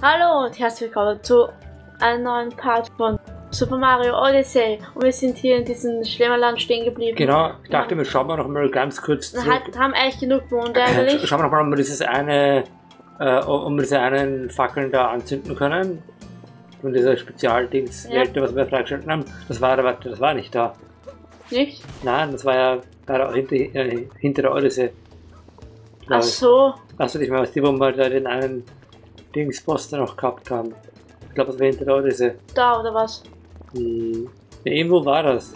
Hallo und herzlich willkommen zu einem neuen Part von Super Mario Odyssey. Und wir sind hier in diesem Schlemmerland stehen geblieben. Genau, ich dachte, wir schauen noch mal ganz kurz Wir zurück. hat, haben eigentlich genug Monde Äh, eigentlich. Schauen wir noch mal, ob wir dieses eine, äh, ob wir diese einen Fackeln da anzünden können. Von dieser Spezialdings, Ja. Was wir freigeschaltet haben. Das war, aber das war nicht da. Nicht? Nein, das war ja da hinter, äh, hinter der Odyssey. Ach so. Weißt du mehr, was die, wo wir da den einen Dingsposter noch gehabt haben? Ich glaube, das war hinter der Odyssey. Da oder was? Hm. Ja, irgendwo war das.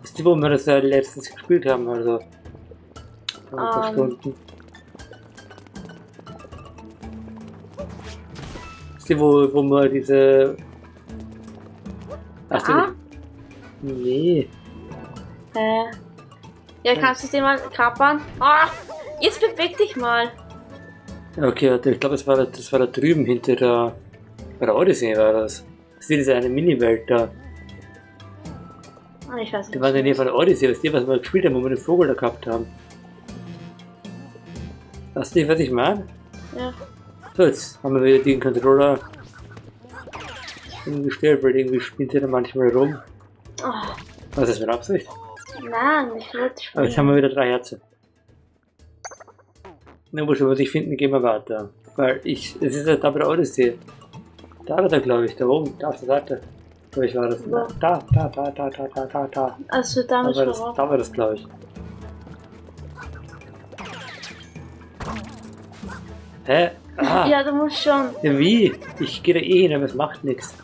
Das ist die, wo wir das ja letztens gespielt haben, also. Vor ein paar Ähm. Stunden. Das ist die, wo, wo wir diese. Ach Ah? Nee. Äh. Ja, kannst du den mal kappern? Ah! Jetzt beweg dich mal. Okay, warte, ich glaube, das, war da- das war da drüben hinter der. Bei der Odyssey war das. Das ist diese eine Mini-Welt da. Ah, ich weiß Die nicht. waren in der Nähe von der Odyssey, das ist die, was wir gespielt haben, wo wir den Vogel da gehabt haben. Weißt du nicht, was ich meine? Ja. So, jetzt haben wir wieder den Controller umgestellt, weil irgendwie spinnt er da manchmal rum. Ah, Was ist das mit Absicht? nein, ich wollte Aber jetzt haben wir wieder drei Herzen. Na, schon was ich finden, gehen wir weiter. Weil ich, es ist ja da bei der Odyssey. Da war der, glaube ich, da oben, da auf der Seite. Glaube ich, war das. Wo? Da, da, da, da, da, da, da, da. Also Da war das, da war das glaube ich. Hä? Ah, Ja, du musst schon. ja, wie? Ich gehe da eh hin, aber es macht nichts.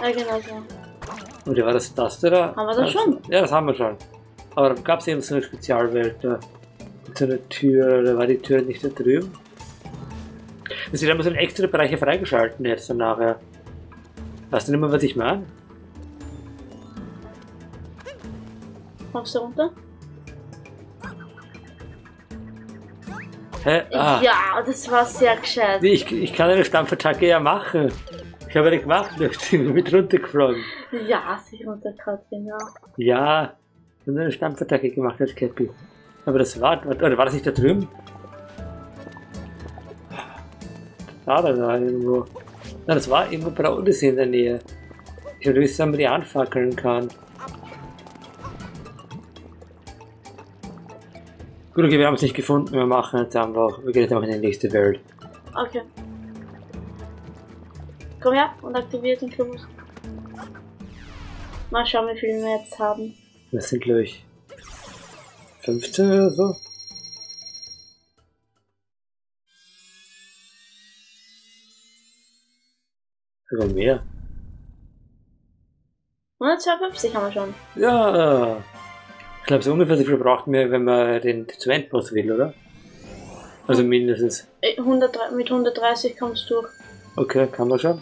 Ja, genau so. Oder war das das da? Haben wir das schon? Ja, das haben wir schon. Aber da gab es eben so eine Spezialwelt da. Mit so einer Tür, oder war die Tür nicht da drüben? Es sind immer so extra Bereiche freigeschalten jetzt dann nachher. Weißt du nicht mehr, was ich meine? Kommst du runter? Hä? Ah, Ja, das war sehr gescheit. ich, ich kann eine Stampfattacke ja machen. Ich habe eine gemacht, ich bin mit runtergeflogen. Ja, sich runtergehauen, genau. Ja, ich habe eine Stampfattacke gemacht als Cappy. Aber das war, oder war das nicht da drüben? Da, da, da irgendwo. Na, das war irgendwo bei der Odyssey in der Nähe. Ich will wissen, ob man die anfackeln kann. Gut, okay, wir haben es nicht gefunden. Wir machen jetzt einfach, wir gehen jetzt einfach in die nächste Welt. Okay. Komm her und aktiviere den Kubus. Mal schauen, wie viel wir jetzt haben. Das sind, glaube ich, 15 oder so. Sogar mehr. 152 haben wir schon. Ja. Ich glaube, so ungefähr so viel braucht man, wenn man den zum Endboss will, oder? Also mindestens. Äh, 103, mit 130 kommst du durch. Okay, kann man schon.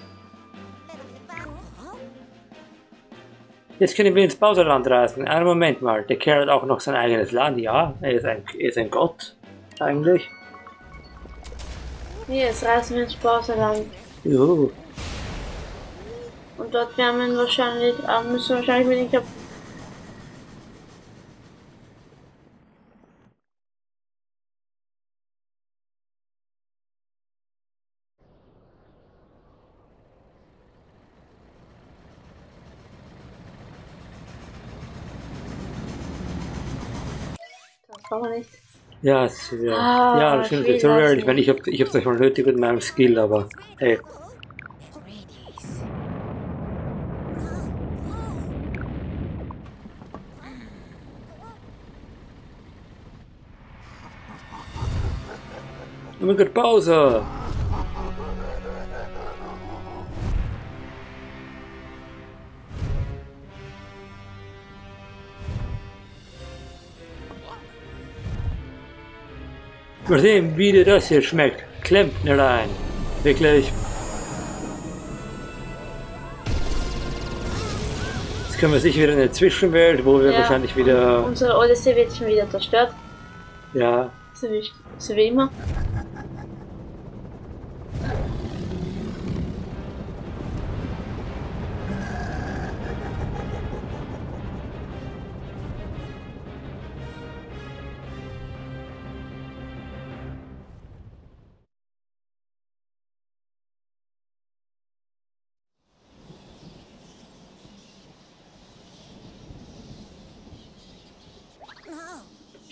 Jetzt können wir ins Bowserland reisen. Einen Moment mal, der Kerl hat auch noch sein eigenes Land. Ja, er ist ein, er ist ein Gott, eigentlich. Hier, jetzt reisen wir ins Bowserland. Juhu. Und dort werden wir wahrscheinlich, äh, müssen wir wahrscheinlich mit Kap brauchen wir nicht. Ja, es ist, ja. Ah, ja, das stimmt. ich will So real. das Ich meine, ich, hab, ich hab's nicht mal nötig mit meinem Skill, aber hey. Oh mein Gott, Bowser! Mal sehen, wie dir das hier schmeckt. Klempnerein. Wirklich. Jetzt können wir sicher wieder in eine Zwischenwelt, wo wir Ja. wahrscheinlich wieder. Unsere Odyssey wird schon wieder zerstört. Ja. So wie, so wie immer.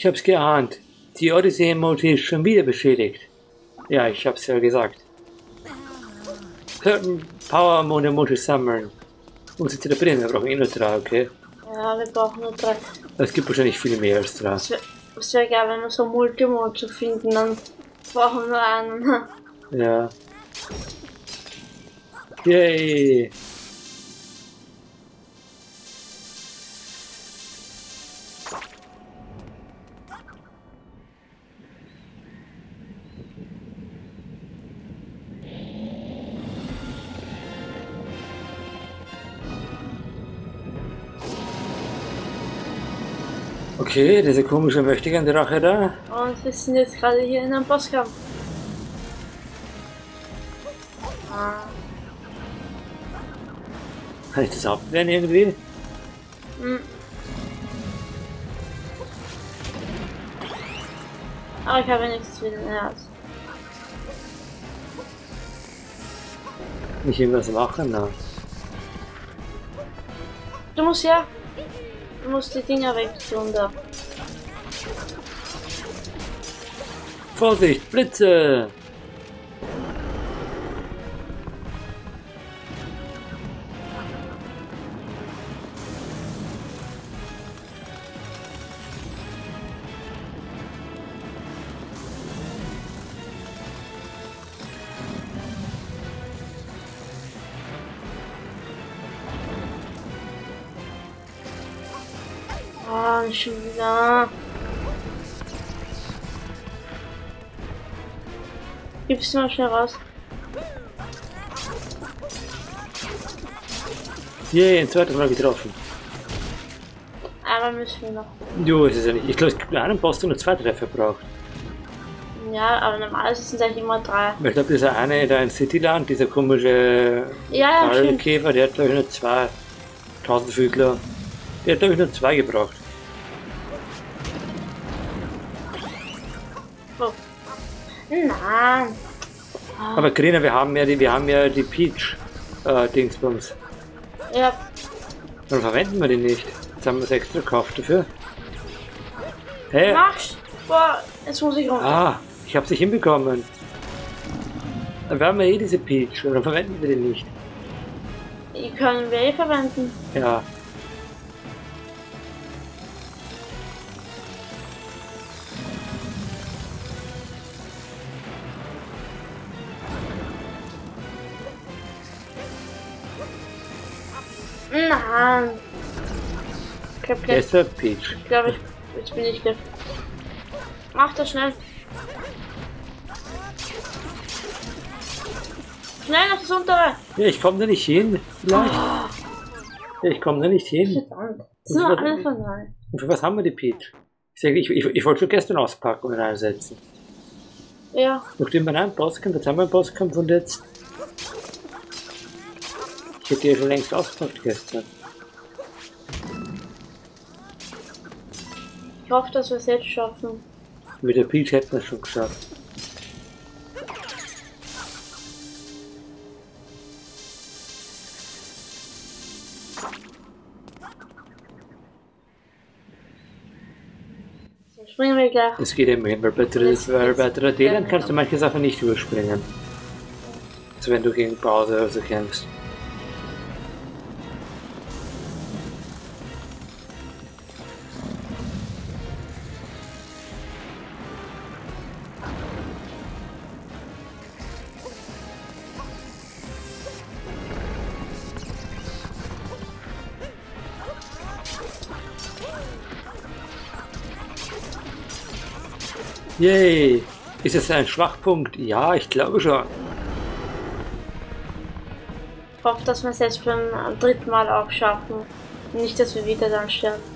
Ich hab's geahnt. Die Odyssey-Emote ist schon wieder beschädigt. Ja, ich hab's ja gesagt. Könnten Power-Emote sammeln. Um sie zu reparieren, wir brauchen eh nur drei, okay? Ja, wir brauchen nur drei. Es gibt wahrscheinlich viel mehr als drei. Es wäre wär geil, wenn wir so Multimod zu finden, dann brauchen wir nur einen. Ja. Yay! Okay, diese komische Möchtegern-Drache da. Und wir sind jetzt gerade hier in einem Bosskampf. Ah, Kann ich das abwehren irgendwie? hm. Aber ich habe nichts für den Herz. Nicht irgendwas machen, na. Du musst ja. Du musst die Dinger weg tun da. Vorsicht, Blitze! Ah, schon wieder. Gib's mal schnell raus. Yay, ein zweites Mal getroffen. Aber müssen wir noch. Jo, ist es ja nicht. Ich glaube, es gibt einen Boss, der nur zwei Treffer braucht. Ja, aber normalerweise sind es eigentlich immer drei. Ich glaube, dieser eine da in Cityland, dieser komische Ja, ja. Käfer, der hat glaube ich nur zwei. Tausendfügler. Der hat glaube ich nur zwei gebraucht. Nein. Aber Grina, wir haben ja die, wir haben ja die Peach äh, Dingsbums. Ja, Dann verwenden wir die nicht. Jetzt haben wir es extra gekauft dafür. Hä? machst. Boah, jetzt muss ich runter. Ah, ich hab's nicht hinbekommen. Dann haben wir eh diese Peach, oder verwenden wir die nicht? Die können wir eh verwenden. Ja. Ich glaube, Der der Peach. glaub ich, jetzt bin ich gleich. Mach das schnell. Schnell noch das untere. Ja, ich komme da nicht hin. Vielleicht. Ja, ich komme da nicht hin. Das ist nur drei. Und für was haben wir die Peach? Ich, sag, ich, ich, ich wollte schon gestern auspacken und einsetzen. Ja, Nachdem wir einen Bosskampf, jetzt haben wir einen Bosskampf und jetzt. Ich hätte ja schon längst auspackt gestern. Ich hoffe, dass wir es jetzt schaffen. Mit der Peach hätten wir es schon geschafft. So, springen wir gleich. Das geht immer hin, weil bei, ja, kannst du manche Sachen nicht überspringen. Also wenn du gegen Bowser oder so kämpfst. Yay! Ist es ein Schwachpunkt? Ja, ich glaube schon. Ich hoffe, dass wir es jetzt beim dritten Mal auch schaffen. Nicht, dass wir wieder dann sterben.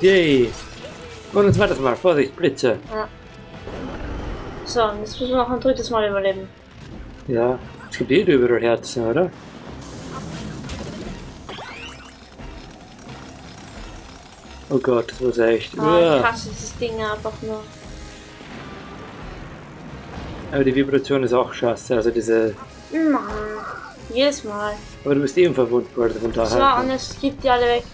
Yay! Und ein zweites Mal, Vorsicht, Blitze. Ja. So, und jetzt müssen wir noch ein drittes Mal überleben. Ja, es gibt eh überall Herzen, oder? Oh Gott, das muss echt. Ah, ich hasse dieses Ding einfach nur. Aber die Vibration ist auch scheiße, also diese. Mann. Jedes Mal. Aber du bist eh unverwundbar, von So, daher. und es gibt die alle weg.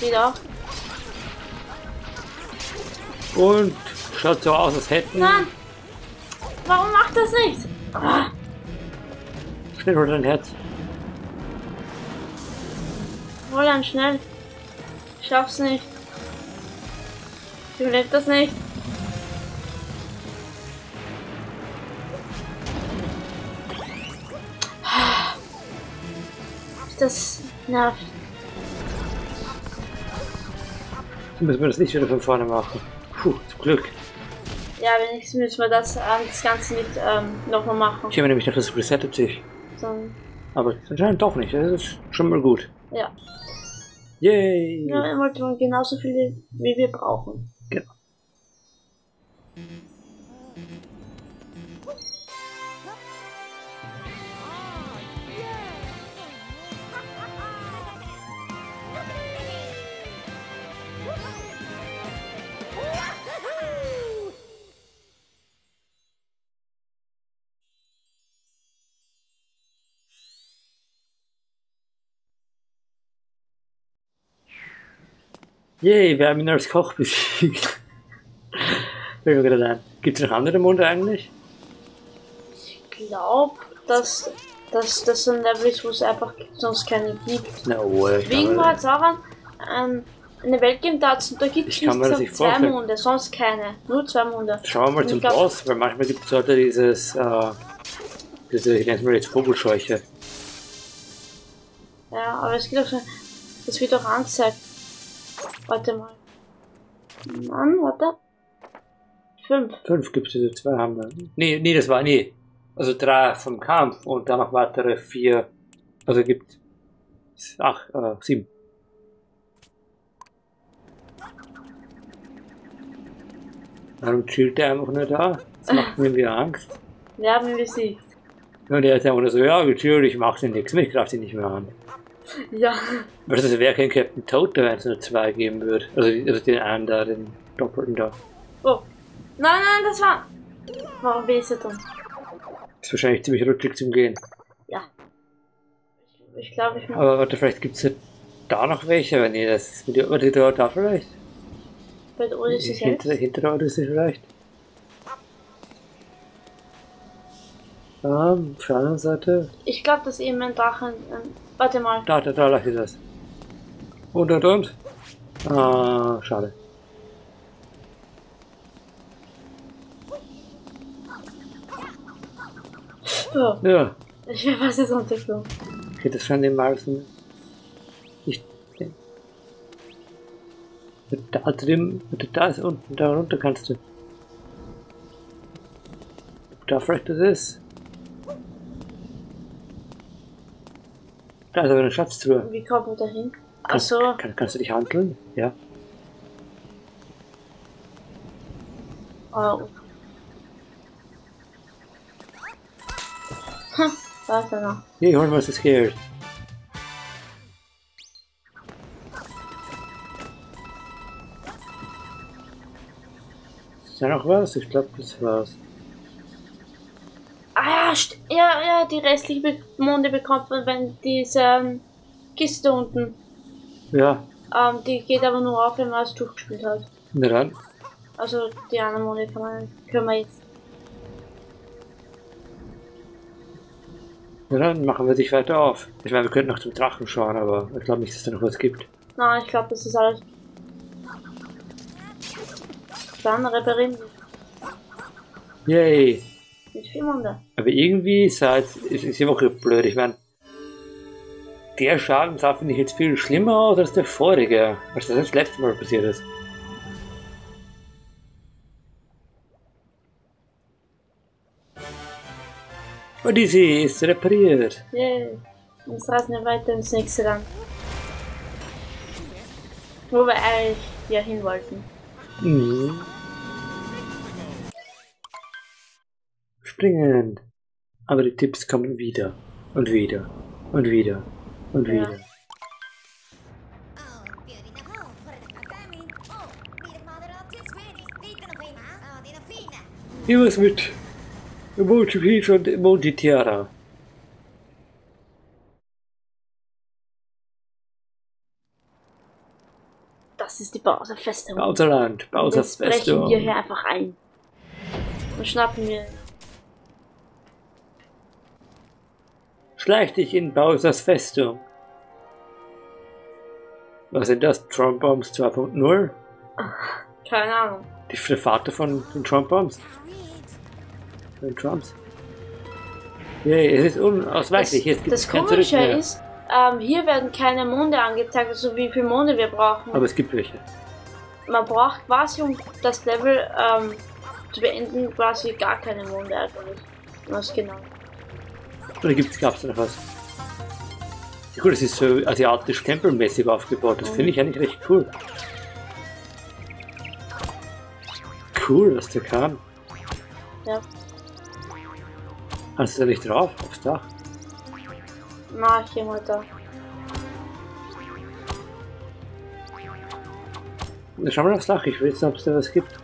Wieder. Und schaut so aus, als hätten. Nein! Warum macht das nicht? Ah, Schnell hol dein Herz. Roland, schnell. Ich schaff's nicht. Ich überlebt das nicht. Das nervt. Dann müssen wir das nicht wieder von vorne machen. Puh, zum Glück. Ja, wenigstens müssen wir das, ähm, das Ganze nicht ähm, nochmal machen. Ich habe nämlich gedacht, das resettet sich. Dann, Aber anscheinend doch nicht. Das ist schon mal gut. ja. Yay! Ja, wir wollten genauso viele, wie wir brauchen. Yay, wir haben ihn als Koch besiegt. Fällt mir gerade ein. Gibt es noch andere Monde eigentlich? Ich glaube, dass, dass das ein Level ist, wo es einfach sonst keine gibt. No, ich Wegen glaube, hat es auch an, ähm, eine Welt gegeben, da, hat's- da gibt es nicht zwei. Monde, sonst keine. Nur zwei Monde. Schauen wir mal Ich zum glaub- Boss, weil manchmal gibt es heute dieses, äh, diese, ich nenne es mal jetzt Vogelscheuche. Ja, aber es geht auch schon. Das wird auch angezeigt. Warte mal. Mann, warte. Fünf. Fünf gibt es, diese zwei haben wir. Nee, nee, das war, nee. Also drei vom Kampf und dann noch weitere vier. Also gibt ach, äh, sieben. Warum chillt der einfach nur da? Das macht mir irgendwie Angst. Wir haben ihn besiegt. Und der ist einfach nur so, ja, chill, ich mach dir nichts, mich greift ihn nicht mehr an. Ja. Aber das wäre kein Captain Toad, wenn es nur zwei geben würde. Also, also den einen da, den doppelten da. Oh. Nein, nein, das war. Warum bin ich so dumm? Ist wahrscheinlich ziemlich rutschig zum Gehen. Ja. Ich glaube, ich muss. Aber warte, vielleicht gibt es da noch welche, wenn ihr das ist mit der warte, da, da vielleicht? Bei der Odyssey Hinter, hinter der Odyssey vielleicht? Ah, auf der anderen Seite. Ich glaube, dass eben ein Drachen. Ähm, warte mal. Da, da, da lag ich das. Und, und, und. Ah, schade. Oh, Ja, ich wäre fast jetzt runtergeflogen. okay, das scheint den Marsen nicht. Da drüben, da ist unten, da runter kannst du. Da vielleicht das ist. Da ist aber eine Schatztruhe. Wie kommt man da hin? Achso. kann, kannst du dich handeln? Ja. Oh. Ist er noch. Nee, holen wir uns das Geld. Ist da noch was? Ich glaube, das war's. Ja, ja, die restlichen Be Monde bekommt man, wenn diese ähm, Kiste unten. Ja, Ähm, die geht aber nur auf, wenn man es durchgespielt hat. na dann. Also die anderen Monde kann man, können wir jetzt. Na dann machen wir dich weiter auf. Ich meine, wir könnten noch zum Drachen schauen, aber ich glaube nicht, dass es da noch was gibt. Nein, ich glaube, das ist alles. Dann reparieren wir Yay! Monde. Aber irgendwie ist es ist, Woche blöd. Ich meine, der Schaden sah, finde ich, jetzt viel schlimmer aus als der vorige, als das das letzte Mal passiert ist. Odyssey ist repariert. Yay. Jetzt reisen wir weiter ins nächste Land. Wo wir eigentlich ja hin wollten. Mhm. Springen. Aber die Tipps kommen wieder und wieder und wieder und Ja. wieder. Hier was mit Emoji Peach und Emoji Tiara. Das ist die Bowser Jetzt brechen wir hier Festung. einfach ein. Und schnappen wir. Schleich dich in Bowsers Festung. Was sind das? Trump Bombs 2.0? Keine Ahnung. Die der Vater von den Trump Bombs? Von den Trumps? Yay, es ist unausweichlich. Das Zurück Komische ist, ähm, hier werden keine Monde angezeigt, also wie viele Monde wir brauchen. Aber es gibt welche. Man braucht quasi, um das Level ähm, zu beenden, quasi gar keine Monde eigentlich. Was genau? Oder gibt's, gab's da noch was? Ja, cool, das ist so asiatisch tempelmäßig aufgebaut. Das finde ich eigentlich recht cool. Cool, was der kann. Ja. Kannst du da nicht drauf, aufs Dach? Na, ich geh mal da. Na, schau mal aufs Dach, ich will jetzt, ob es da was gibt.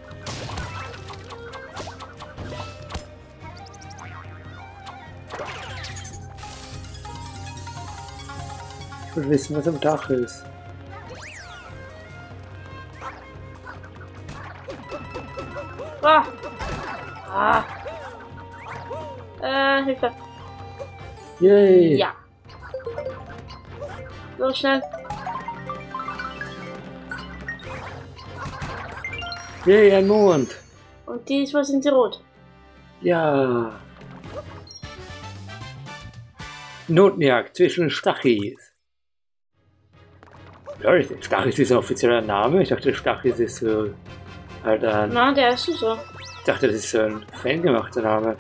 Will wissen, was am Dach ist. Ah! Ah! Äh, Hilfe. Yay! Ja. So schnell. Yay, ein Mond! Und diesmal sind sie rot. Ja. Notenjagd zwischen Stachis. Ja, ich- Stachis ist ein offizieller Name. Ich dachte, Stachis ist so halt ein. Na, der ist so. Ich dachte, das ist so ein fangemachter Name.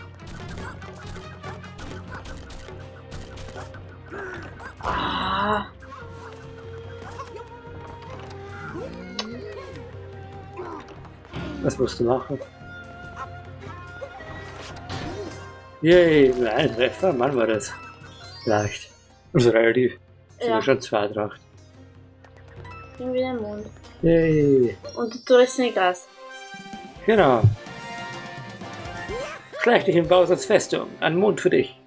Ah. Was musst du machen? Yay, ein Treffer, Mann war das. Leicht. Also relativ. Sind Ja, wir schon zwei drauf. Der Mond. Yay. Und du isst nicht Gas. Genau. Schleich dich in Bowsers Festung. Ein Mond für dich.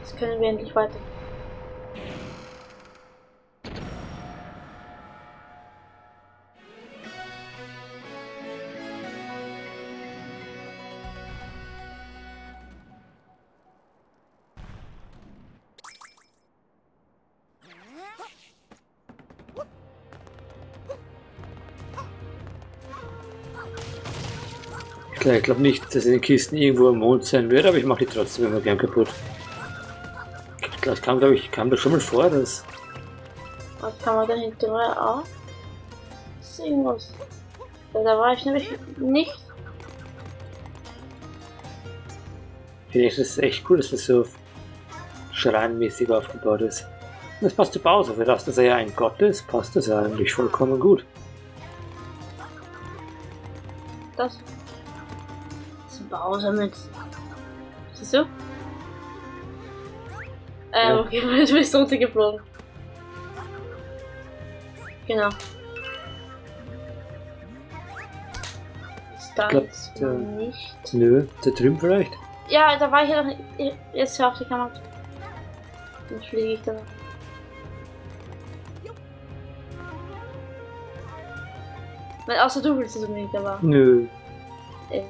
Jetzt können wir endlich weiter. Klar, ich glaube nicht, dass in den Kisten irgendwo ein Mond sein wird, aber ich mache die trotzdem immer gern kaputt. Das kam, glaube ich, kam das schon mal vor, dass. Was kann man da hinterher auch? Ist irgendwas. Ja, da war ich nämlich nicht. Vielleicht ist es echt cool, dass das so schreinmäßig aufgebaut ist. Das passt zu Bowser, für das, dass er ja ein Gott ist, passt das ja eigentlich vollkommen gut. Das. Das ist ein Bowser mit. Siehst du? Äh, Ja. okay, du bist runtergeflogen. Genau. Da glaub, der- nicht. Nö, da drüben vielleicht? Ja, da war ich ja noch. Jetzt hör auf die Kamera. Dann fliege ich da noch. Weil außer du willst es unbedingt, aber. Nö. Äh.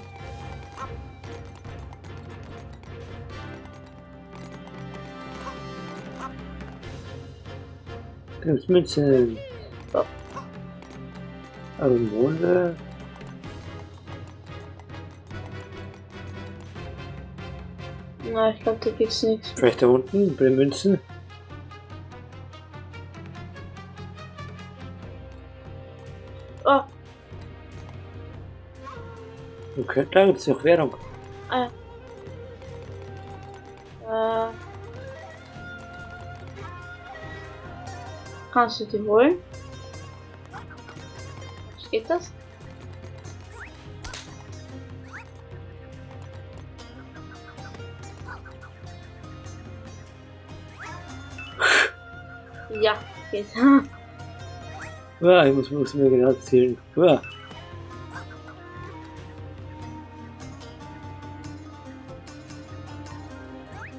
Gibt's Münzen. So. Aber Monde. Na, ich glaube, da gibt's nichts. Vielleicht da unten bei den Münzen. Oh, Okay, da gibt's noch Währung. ah ja. Kannst du die holen? Geht das? Ja, geht. Ja, ich muss, muss mir genau zählen. Ja.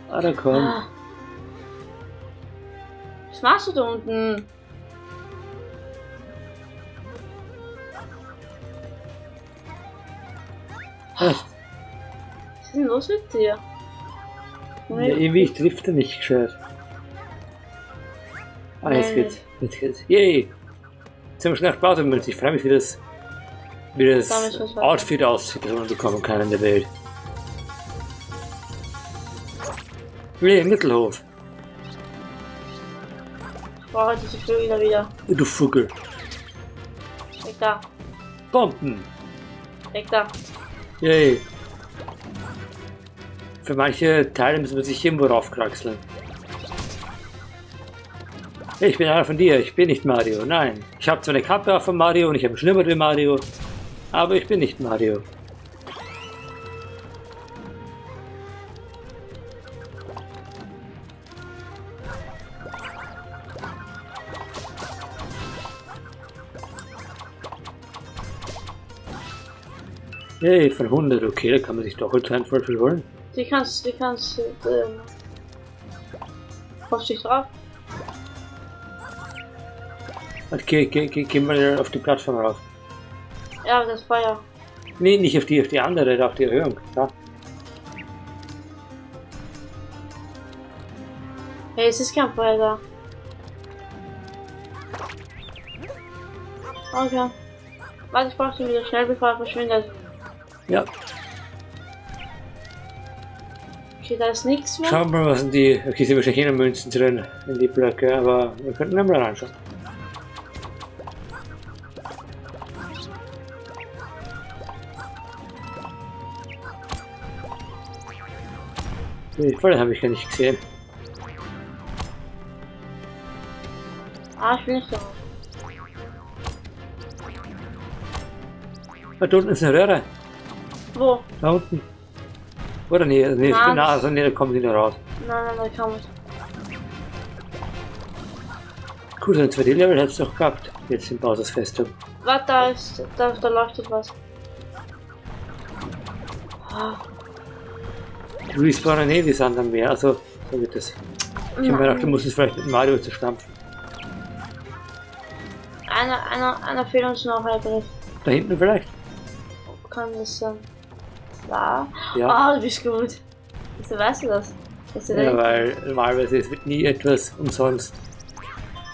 Ah, da komm. Ah. Was machst du da unten? Was ist denn los mit dir? irgendwie, ich trifft er nicht gescheit. Ah, jetzt Nee. geht's. Jetzt geht's. Yay! Jetzt haben wir schnell Pause gemacht. Ich freue mich, wie das, wie das Damit. Outfit aussieht, das man bekommen kann in der Welt. Nee, im Mittelhof. Brauche diese Vögel wieder. Du Vogel. Weg da. Bomben. Weg da. Yay. Für manche Teile müssen wir sich irgendwo raufkraxeln. Ich bin einer von dir, ich bin nicht Mario. Nein. Ich habe zwar eine Kappe von Mario und ich habe einen Schnurrbart wie Mario, aber ich bin nicht Mario. Yay, von 100, okay, da kann man sich doch kleinen Vorteil holen. Die kannst, die kannst, ähm, Hoffst dich drauf? Okay, geh, geh, geh mal auf die Plattform rauf. Ja, das Feuer. Nee, nicht auf die, auf die andere, auf die Erhöhung. Da. Hey, es ist kein Feuer da. Okay. Warte, ich brauche den wieder schnell, bevor er verschwindet. Ja, Okay, da ist nichts mehr. schauen wir mal, was sind die. Okay, sind wahrscheinlich noch Münzen drin in die Blöcke, aber wir könnten ja mal reinschauen. Die Falle habe ich gar nicht gesehen. Ah, ich will nicht drauf. Ah, da unten ist eine Röhre. Wo? Da unten. Oder nee, nee, Nein. na, also nee, da kommen die nicht raus. Nein, nein, nein, kann nicht. Gut, ein 2D-Level hättest du doch gehabt. Jetzt in Bowser's Festung. Warte, da ist, da, da leuchtet was. Die respawnen eh die Sand am Meer, also so wird das. Ich habe mir gedacht, du musst es vielleicht mit Mario zerstampfen. einer, einer, einer fehlt uns noch, Albrecht. Da hinten vielleicht? Kann das sein? Da? Ja. Ah, du bist gut. Wieso weißt du das? Dass du Ja, da weil normalerweise es wird nie etwas umsonst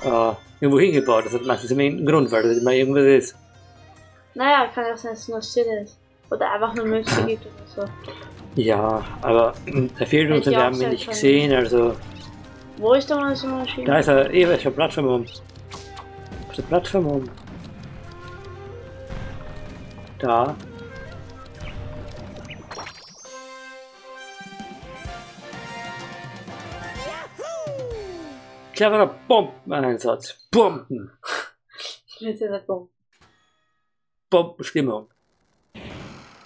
äh, irgendwo hingebaut. Das hat meistens immer einen Grund, weil das immer irgendwas ist. Naja, kann ja sein, dass es nur still ist. Oder einfach nur Münze gibt oder so. Ja, aber er fehlt uns und ich wir auch haben ihn nicht gesehen, also Wo ist der mal so eine Maschine? da ist er eh auf der Plattform um. Auf der Plattform um. Da. Cleverer Bombeneinsatz. Bomben. Jetzt ist er dumm. Bombenstimmung.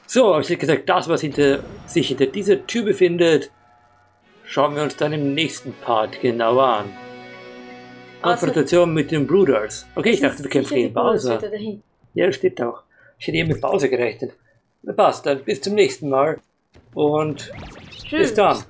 So, habe ich hätte gesagt, das, was hinter, sich hinter dieser Tür befindet, schauen wir uns dann im nächsten Part genauer an. Also- Konfrontation mit den Bruders. Okay, ich dachte, wir kämpfen gegen Bowser Bowser. Ja, das steht auch. Ich hätte eben mit Pause gerechnet. Na passt, dann bis zum nächsten Mal und bis Tschüss. dann.